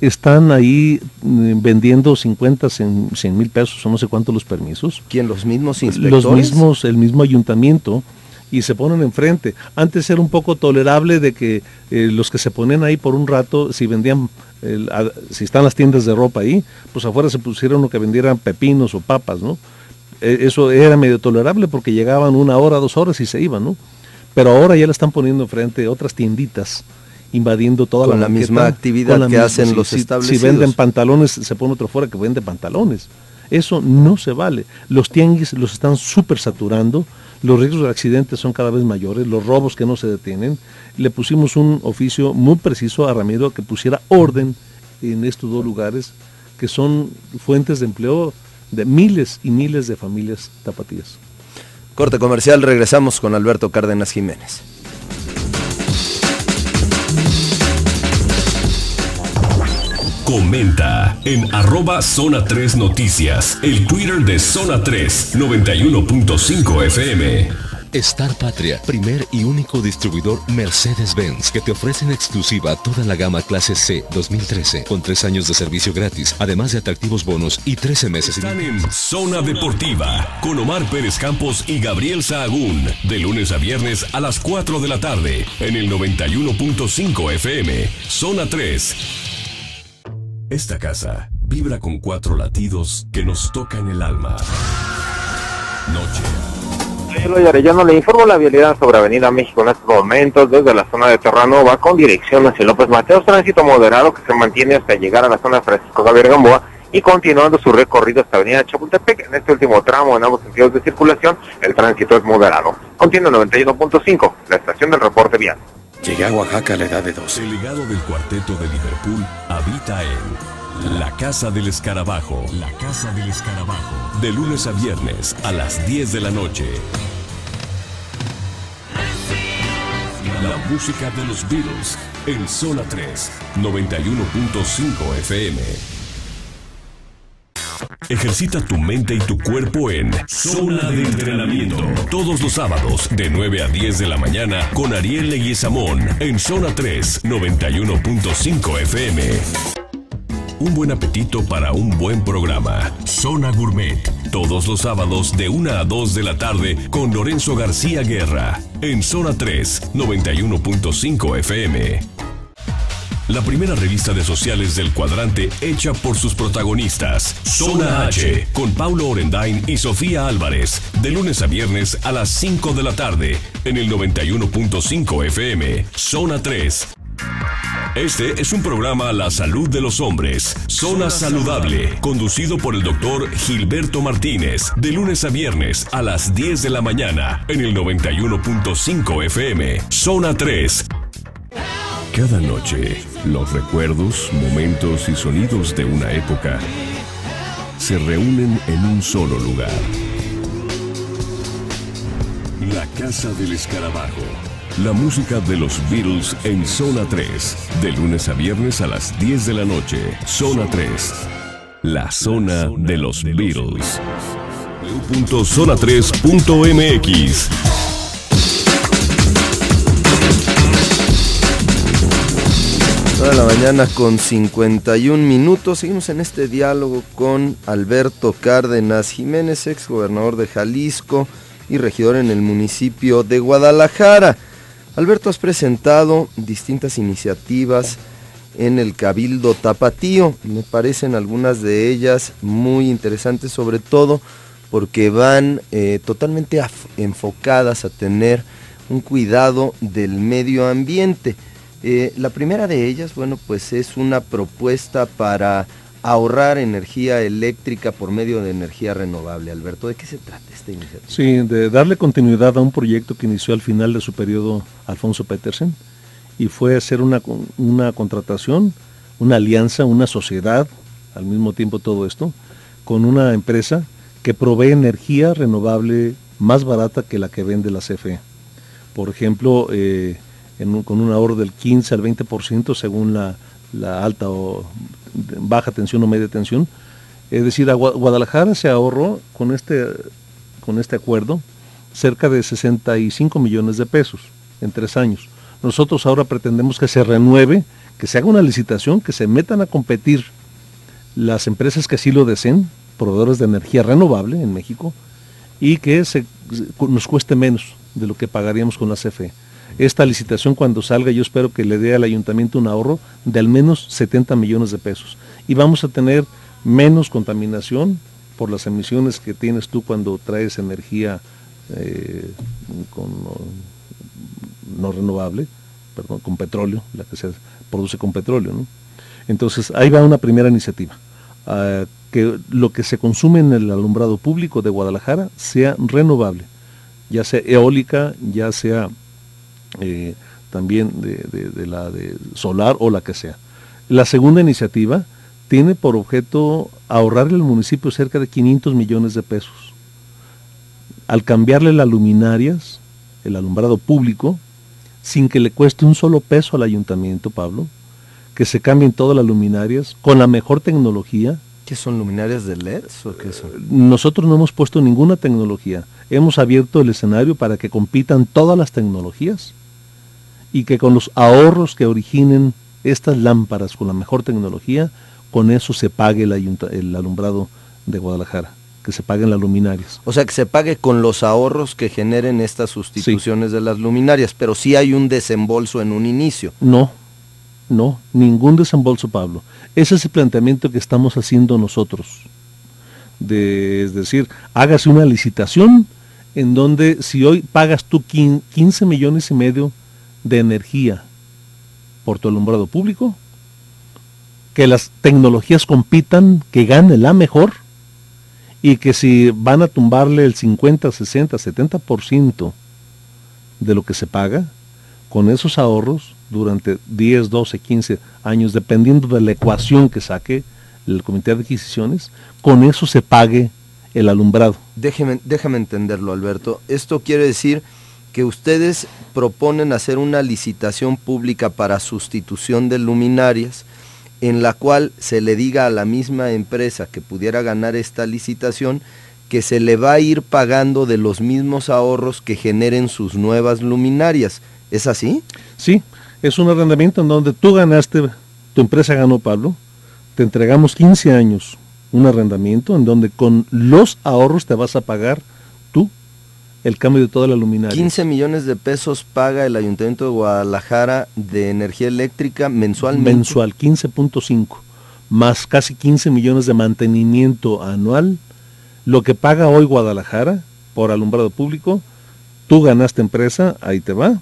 están ahí mm, vendiendo 50, 100 mil pesos o no sé cuánto los permisos. ¿Quién? ¿Los mismos inspectores? Los mismos, el mismo ayuntamiento y se ponen enfrente. Antes era un poco tolerable de que eh, los que se ponen ahí por un rato, si vendían, si están las tiendas de ropa ahí, pues afuera se pusieron lo que vendieran pepinos o papas, ¿no? E, eso era medio tolerable porque llegaban una hora, dos horas y se iban, ¿no? Pero ahora ya le están poniendo enfrente otras tienditas invadiendo toda con la, misma actividad que hacen los establecidos. Si venden pantalones, se pone otro fuera que vende pantalones. Eso no se vale. Los tianguis los están súper saturando, los riesgos de accidentes son cada vez mayores, los robos que no se detienen. Le pusimos un oficio muy preciso a Ramiro que pusiera orden en estos dos lugares que son fuentes de empleo de miles y miles de familias tapatías. Corte comercial, regresamos con Alberto Cárdenas Jiménez. Comenta en arroba Zona 3 Noticias, el Twitter de Zona 3, 91.5 FM. Star Patria, primer y único distribuidor Mercedes-Benz que te ofrece en exclusiva toda la gama clase C 2013 con tres años de servicio gratis, además de atractivos bonos y 13 meses. Están en Zona Deportiva con Omar Pérez Campos y Gabriel Sahagún de lunes a viernes a las 4 de la tarde en el 91.5 FM. Zona 3 esta casa vibra con cuatro latidos que nos tocan el alma. Noche. Soy Arellano, le informo la vialidad sobre Avenida México en estos momentos desde la zona de Terranova con dirección hacia López Mateos, tránsito moderado que se mantiene hasta llegar a la zona de Francisco Javier Gamboa y continuando su recorrido hasta Avenida Chapultepec. En este último tramo, en ambos sentidos de circulación, el tránsito es moderado. Contiene 91.5, la estación del reporte vial. Llegué a Oaxaca a la edad de 12. El legado del cuarteto de Liverpool habita en La Casa del Escarabajo. La Casa del Escarabajo. De lunes a viernes a las 10 de la noche. La música de los Beatles en Zona 3, 91.5 FM. Ejercita tu mente y tu cuerpo en Zona de Entrenamiento. Todos los sábados de 9 a 10 de la mañana con Ariel Leguizamón en Zona 3, 91.5 FM. Un buen apetito para un buen programa. Zona Gourmet. Todos los sábados de 1 a 2 de la tarde con Lorenzo García Guerra. En Zona 3, 91.5 FM la primera revista de sociales del cuadrante hecha por sus protagonistas. Zona H, con Paulo Orendain y Sofía Álvarez, de lunes a viernes a las 5 de la tarde, en el 91.5 FM, Zona 3. Este es un programa la salud de los hombres. Zona Saludable, conducido por el doctor Gilberto Martínez, de lunes a viernes a las 10 de la mañana, en el 91.5 FM, Zona 3. Cada noche, los recuerdos, momentos y sonidos de una época se reúnen en un solo lugar. La Casa del Escarabajo. La música de los Beatles en Zona 3. De lunes a viernes a las 10 de la noche. Zona 3. La zona de los Beatles. www.zona3.mx Toda la mañana con 51 minutos. Seguimos en este diálogo con Alberto Cárdenas Jiménez, ex gobernador de Jalisco y regidor en el municipio de Guadalajara. Alberto, has presentado distintas iniciativas en el Cabildo Tapatío. Me parecen algunas de ellas muy interesantes, sobre todo porque van eh, totalmente enfocadas a tener un cuidado del medio ambiente. Eh, la primera de ellas, bueno, pues es una propuesta para ahorrar energía eléctrica por medio de energía renovable. Alberto, ¿de qué se trata esta iniciativa? Sí, de darle continuidad a un proyecto que inició al final de su periodo Alfonso Petersen y fue hacer una, una contratación, una alianza, una sociedad, al mismo tiempo todo esto, con una empresa que provee energía renovable más barata que la que vende la CFE. Por ejemplo, eh, con un ahorro del 15 al 20% según la, alta o baja tensión o media tensión. Es decir, a Guadalajara se ahorró con este, con este acuerdo cerca de 65 millones de pesos en tres años. Nosotros ahora pretendemos que se renueve, que se haga una licitación, que se metan a competir las empresas que así lo deseen, proveedores de energía renovable en México, y que se, nos cueste menos de lo que pagaríamos con la CFE. Esta licitación cuando salga yo espero que le dé al ayuntamiento un ahorro de al menos 70 millones de pesos. Y vamos a tener menos contaminación por las emisiones que tienes tú cuando traes energía eh, no renovable, perdón, con petróleo, la que se produce con petróleo. Entonces ahí va una primera iniciativa, ah, que lo que se consume en el alumbrado público de Guadalajara sea renovable, ya sea eólica, ya sea eh, también de, la de solar o la que sea. La segunda iniciativa tiene por objeto ahorrarle al municipio cerca de 500 millones de pesos. Al cambiarle las luminarias, el alumbrado público, sin que le cueste un solo peso al ayuntamiento, Pablo, que se cambien todas las luminarias con la mejor tecnología. ¿Qué son luminarias de LED o qué son? Nosotros no hemos puesto ninguna tecnología. Hemos abierto el escenario para que compitan todas las tecnologías y que con los ahorros que originen estas lámparas con la mejor tecnología, con eso se pague el, el alumbrado de Guadalajara que se paguen las luminarias. O sea, que se pague con los ahorros que generen estas sustituciones de las luminarias, pero sí hay un desembolso en un inicio. No, no, ningún desembolso, Pablo. Ese es el planteamiento que estamos haciendo nosotros. De, es decir, hágase una licitación en donde si hoy pagas tú 15 millones y medio de energía por tu alumbrado público, que las tecnologías compitan, que gane la mejor, y que si van a tumbarle el 50, 60, 70% de lo que se paga, con esos ahorros durante 10, 12, 15 años, dependiendo de la ecuación que saque el comité de adquisiciones, con eso se pague el alumbrado. Déjeme, déjame entenderlo, Alberto. Esto quiere decir que ustedes proponen hacer una licitación pública para sustitución de luminarias en la cual se le diga a la misma empresa que pudiera ganar esta licitación que se le va a ir pagando de los mismos ahorros que generen sus nuevas luminarias. ¿Es así? Sí, es un arrendamiento en donde tú ganaste, tu empresa ganó Pablo, te entregamos 15 años un arrendamiento en donde con los ahorros te vas a pagar el cambio de toda la luminaria. 15 millones de pesos paga el Ayuntamiento de Guadalajara de energía eléctrica mensualmente. Mensual, 15.5, más casi 15 millones de mantenimiento anual. Lo que paga hoy Guadalajara por alumbrado público, tú ganaste empresa, ahí te va.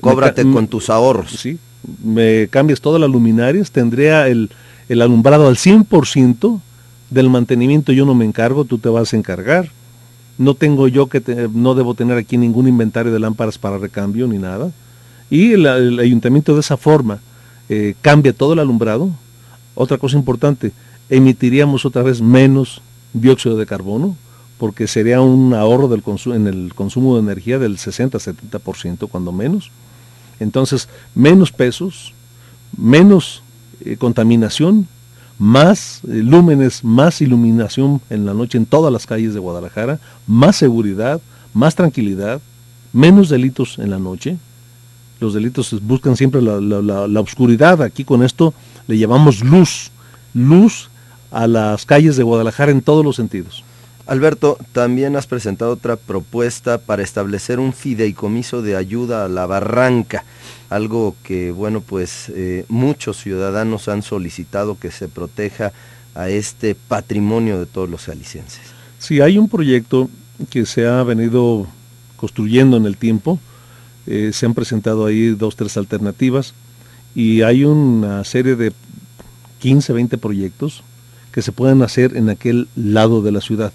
Cóbrate con tus ahorros. Sí, me cambias todas las luminarias, tendría el, el alumbrado al 100%, del mantenimiento yo no me encargo, tú te vas a encargar no tengo yo que, no debo tener aquí ningún inventario de lámparas para recambio ni nada. Y el, ayuntamiento de esa forma eh, cambia todo el alumbrado. Otra cosa importante, emitiríamos otra vez menos dióxido de carbono, porque sería un ahorro del en el consumo de energía del 60-70% cuando menos. Entonces, menos pesos, menos eh, contaminación, más eh, lúmenes, más iluminación en la noche en todas las calles de Guadalajara, más seguridad, más tranquilidad, menos delitos en la noche. Los delitos buscan siempre la, la, oscuridad. Aquí con esto le llamamos luz, luz a las calles de Guadalajara en todos los sentidos. Alberto, también has presentado otra propuesta para establecer un fideicomiso de ayuda a la barranca algo que, bueno, pues eh, muchos ciudadanos han solicitado que se proteja a este patrimonio de todos los jaliscienses. Sí, hay un proyecto que se ha venido construyendo en el tiempo, eh, se han presentado ahí dos, tres alternativas y hay una serie de 15, 20 proyectos que se pueden hacer en aquel lado de la ciudad.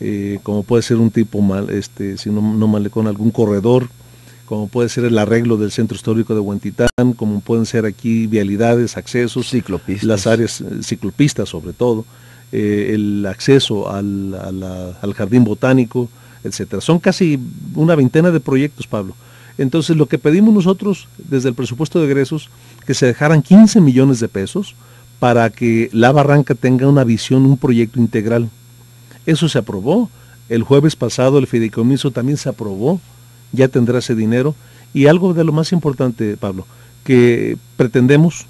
Eh, como puede ser un tipo mal, este, si no, no con algún corredor, como puede ser el arreglo del centro histórico de Huentitán, como pueden ser aquí vialidades, accesos, ciclopistas. las áreas eh, ciclopistas sobre todo, eh, el acceso al, jardín botánico, etcétera. Son casi una veintena de proyectos, Pablo. Entonces lo que pedimos nosotros desde el presupuesto de egresos, que se dejaran 15 millones de pesos para que la barranca tenga una visión, un proyecto integral. Eso se aprobó. El jueves pasado el fideicomiso también se aprobó ya tendrá ese dinero. Y algo de lo más importante, Pablo, que pretendemos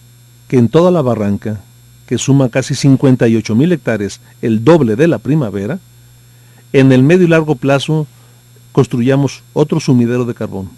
que en toda la barranca, que suma casi 58 mil hectáreas, el doble de la primavera, en el medio y largo plazo construyamos otro sumidero de carbón,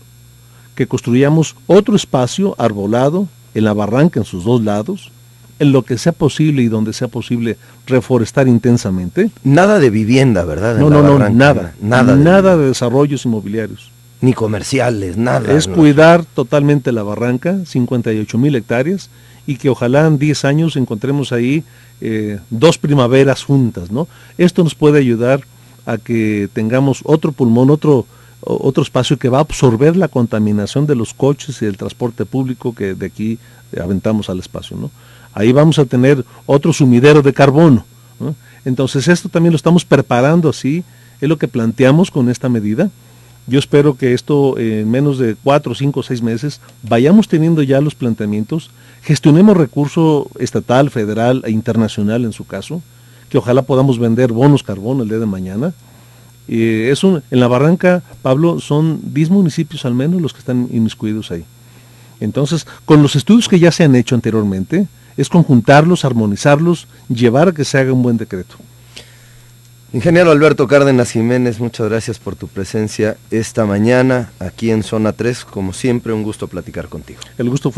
que construyamos otro espacio arbolado en la barranca en sus dos lados, en lo que sea posible y donde sea posible reforestar intensamente. Nada de vivienda, ¿verdad? no, no, no, nada. Nada, nada de, desarrollos inmobiliarios. Ni comerciales, nada. Es cuidar totalmente la barranca, 58 mil hectáreas, y que ojalá en 10 años encontremos ahí eh, dos primaveras juntas, ¿no? Esto nos puede ayudar a que tengamos otro pulmón, otro, otro espacio que va a absorber la contaminación de los coches y del transporte público que de aquí aventamos al espacio, ¿no? Ahí vamos a tener otro sumidero de carbono. Entonces esto también lo estamos preparando así, es lo que planteamos con esta medida. Yo espero que esto en menos de cuatro, cinco, seis meses vayamos teniendo ya los planteamientos, gestionemos recurso estatal, federal e internacional en su caso, que ojalá podamos vender bonos carbono el día de mañana. es un, en la Barranca, Pablo, son 10 municipios al menos los que están inmiscuidos ahí. Entonces, con los estudios que ya se han hecho anteriormente, es conjuntarlos, armonizarlos, llevar a que se haga un buen decreto. Ingeniero Alberto Cárdenas Jiménez, muchas gracias por tu presencia esta mañana aquí en Zona 3. Como siempre, un gusto platicar contigo. El gusto fue